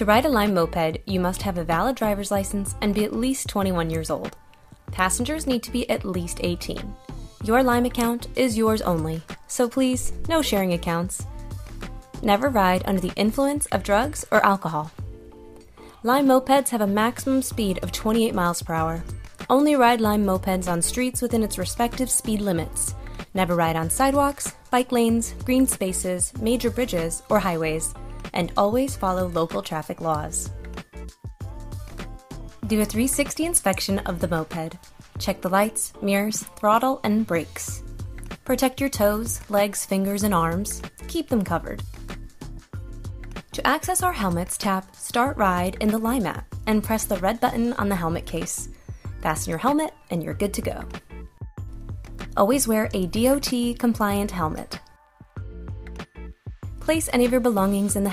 To ride a Lime moped, you must have a valid driver's license and be at least 21 years old. Passengers need to be at least 18. Your Lime account is yours only, so please, no sharing accounts. Never ride under the influence of drugs or alcohol. Lime mopeds have a maximum speed of 28 miles per hour. Only ride Lime mopeds on streets within its respective speed limits. Never ride on sidewalks, bike lanes, green spaces, major bridges, or highways, and always follow local traffic laws. Do a 360 inspection of the moped. Check the lights, mirrors, throttle, and brakes. Protect your toes, legs, fingers, and arms. Keep them covered. To access our helmets, tap Start Ride in the Lime app and press the red button on the helmet case. Fasten your helmet, and you're good to go. Always wear a DOT compliant helmet. Place any of your belongings in the